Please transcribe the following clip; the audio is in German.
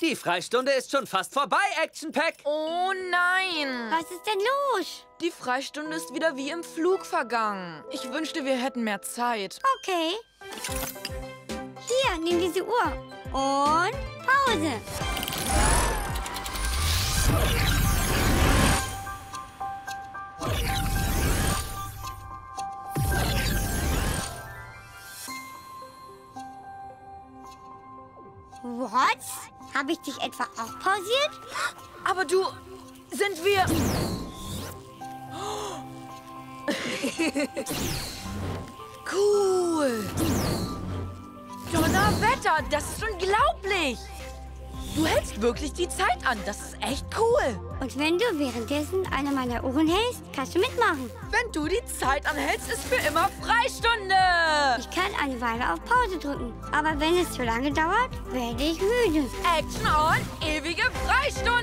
Die Freistunde ist schon fast vorbei, Action Pack. Oh nein! Was ist denn los? Die Freistunde ist wieder wie im Flug vergangen. Ich wünschte, wir hätten mehr Zeit. Okay. Hier, nimm diese Uhr. Und Pause. What? Habe ich dich etwa auch pausiert? Aber du, sind wir... cool. Donnerwetter, das ist unglaublich. Du hältst wirklich die Zeit an. Das ist echt cool. Und wenn du währenddessen eine meiner Uhren hältst, kannst du mitmachen. Wenn du die Zeit anhältst, ist für immer Freistunde. Eine Weile auf Pause drücken. Aber wenn es zu lange dauert, werde ich müde. Action on, ewige Freistunde.